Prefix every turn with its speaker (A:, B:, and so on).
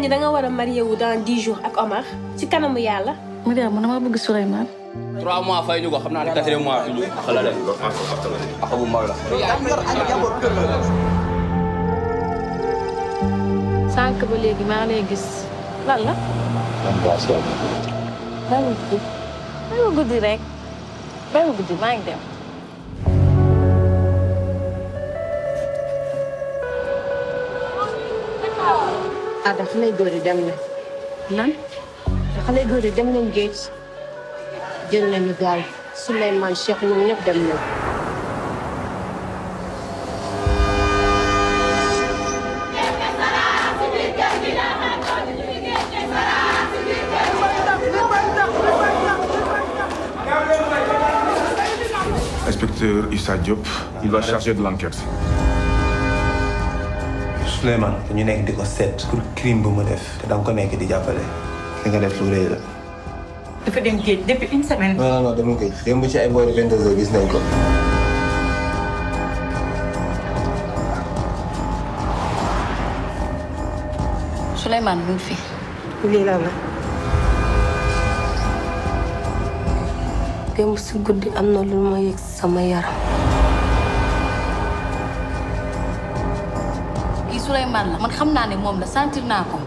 A: da nga war a marié wu dans dix jours ak Omar ci kanamu yàlla.
B: Mariama man dama bëgg Souleymane.
C: trois mois fay ñu ko xam naa ne quatrième mois fi ñu dem ak bu mag la
B: sànq ba léegi maa lay gis lan la. ma guddi ma rek ma guddi maa ngi dem.
D: Ah dafa lay góor yi dem na
B: lan.
D: dafa lay góor yi dem nañ géej jël nañu gaal Souleymane Cheikh ñoom ñëpp dem nañ
E: Inspecteur Issa Diop, il va charger de l'enquête.
F: Souleymane ñu nekk di ko seet pour crime bu mu def te danga ko nekk di jàppale li nga def lu rëy la.
G: dafa dem géej depuis une semaine.
F: non non non koy démb ci ay boori 22 heures gis nañ ko.
B: Souleymane mu ngi fi.
D: lii lan la
A: démb si guddi am na lu ma yëg sama yaram.
B: Kii Souleymane la man xam naa ne moom la sentir naa ko.